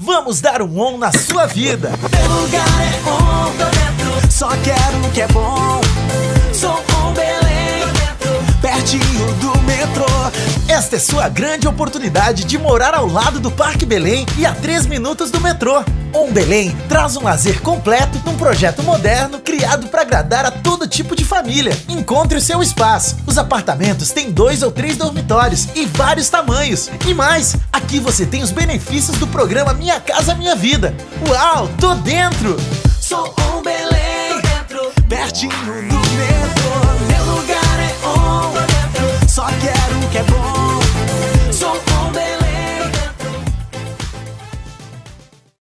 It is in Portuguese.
Vamos dar um on na sua vida. Meu lugar é on, tô dentro. Só quero o que é bom. Sou on Belém, tô dentro. Pertinho do metrô. Esta é sua grande oportunidade de morar ao lado do Parque Belém e a 3 minutos do metrô. On Belém traz um lazer completo num projeto moderno criado para agradar a todo tipo de família. Encontre o seu espaço. Os apartamentos têm dois ou três dormitórios e vários tamanhos. E mais, aqui você tem os benefícios do programa Minha Casa Minha Vida. Uau, tô dentro! Sou um Belém, dentro, pertinho do metrô. Meu lugar é On, só quero o que é bom.